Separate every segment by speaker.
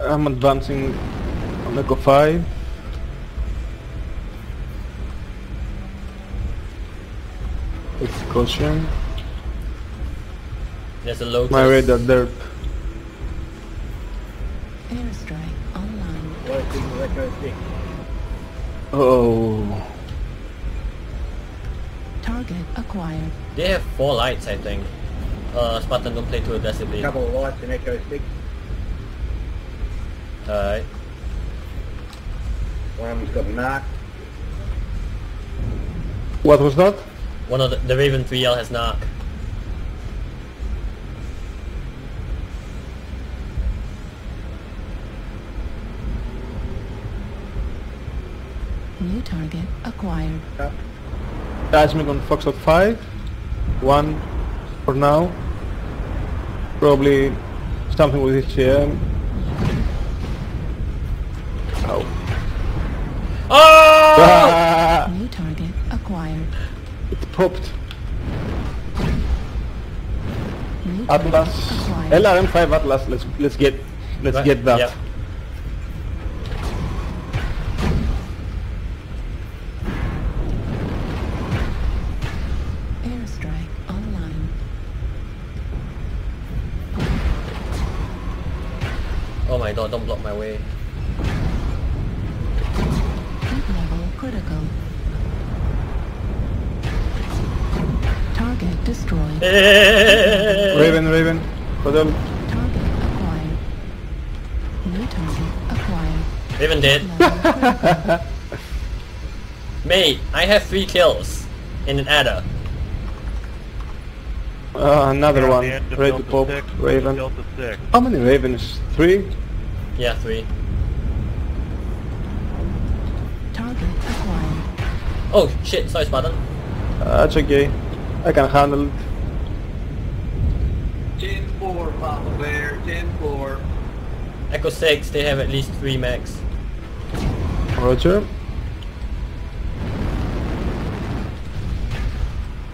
Speaker 1: I'm advancing on Echo 5. It's caution.
Speaker 2: There's a low.
Speaker 1: My radar derp.
Speaker 3: Airstrike online.
Speaker 4: Working Echo 6.
Speaker 1: Oh.
Speaker 3: Target acquired.
Speaker 2: They have four lights, I think. Uh, Spartan, don't play too aggressively.
Speaker 4: Couple of lights in Echo 6.
Speaker 2: Alright.
Speaker 4: One's got knocked.
Speaker 1: What was that?
Speaker 2: One of the, the Raven 3L has knock.
Speaker 3: New target acquired.
Speaker 4: Up.
Speaker 1: Seismic on Foxtrot 5. One for now. Probably something with HCM. It popped.
Speaker 3: New target
Speaker 1: Atlas. LRM5 Atlas. Let's let's get let's get that.
Speaker 2: yep.
Speaker 3: Airstrike online.
Speaker 2: Oh my god, don't block my way.
Speaker 3: Level critical. Destroyed.
Speaker 1: Raven, Raven. Hotel.
Speaker 3: Target acquired. New target acquired.
Speaker 2: Raven dead. Mate, I have three kills in an adder.
Speaker 1: Uh, another
Speaker 5: We're on
Speaker 1: one.
Speaker 5: the end
Speaker 1: Ready to pop.
Speaker 5: 6,
Speaker 1: Raven.
Speaker 5: 6.
Speaker 1: How many Ravens? Three?
Speaker 2: Yeah, three.
Speaker 3: Target acquired.
Speaker 2: Oh shit, sorry Spartan.
Speaker 1: Uh, that's okay. I can handle it.
Speaker 6: 10-4, Papa Bear, 10-4.
Speaker 2: Echo 6, they have at least three max.
Speaker 1: Roger.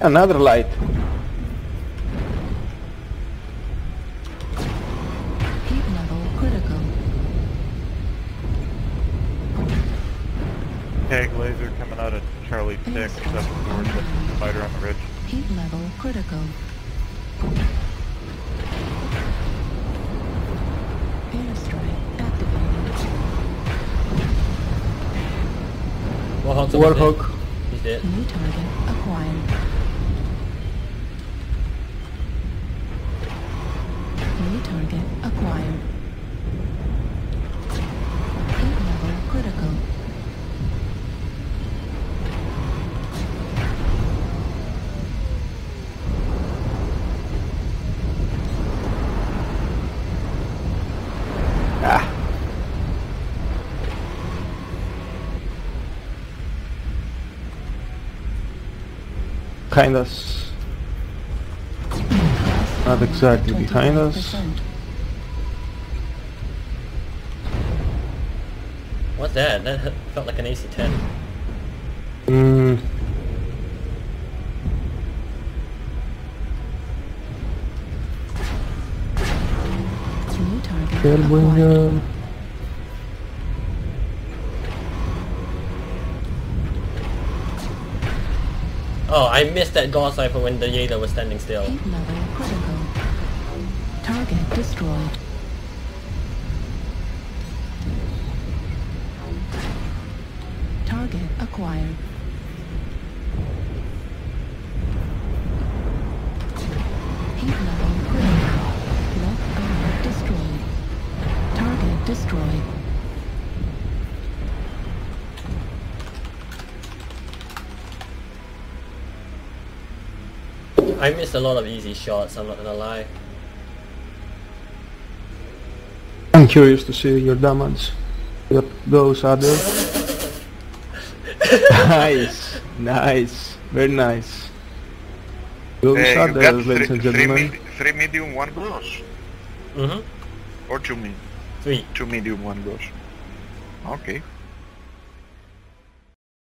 Speaker 1: Another light.
Speaker 3: Heat level critical.
Speaker 5: Tag laser coming out of Charlie 6, up towards the spider on the ridge.
Speaker 3: Heat level critical. Airstrike activated.
Speaker 2: Warhawk's almost
Speaker 1: Warhawk.
Speaker 2: He's dead.
Speaker 3: New target acquired. New target acquired. Heat level critical.
Speaker 1: Ah. Behind us. Not exactly behind us.
Speaker 3: 25%.
Speaker 2: What's that? That felt like an AC-10.
Speaker 1: Mm.
Speaker 3: New target
Speaker 2: Oh, I missed that Gauss Cipher when the Jaeger was standing still.
Speaker 3: Level critical. Target destroyed. Target acquired. Heat level critical. Left armor destroyed. Target destroyed.
Speaker 2: I missed a lot of easy shots, I'm not gonna lie.
Speaker 1: I'm curious to see your damage. Yep, those others. nice, nice, very nice. Those
Speaker 7: Uh, you got
Speaker 1: others,
Speaker 7: three,
Speaker 1: ladies and
Speaker 7: three,
Speaker 1: gentlemen.
Speaker 7: med- three medium, one gross,
Speaker 2: Mm-hmm.
Speaker 7: or two, me-
Speaker 2: Three.
Speaker 7: two medium, one gross. Okay.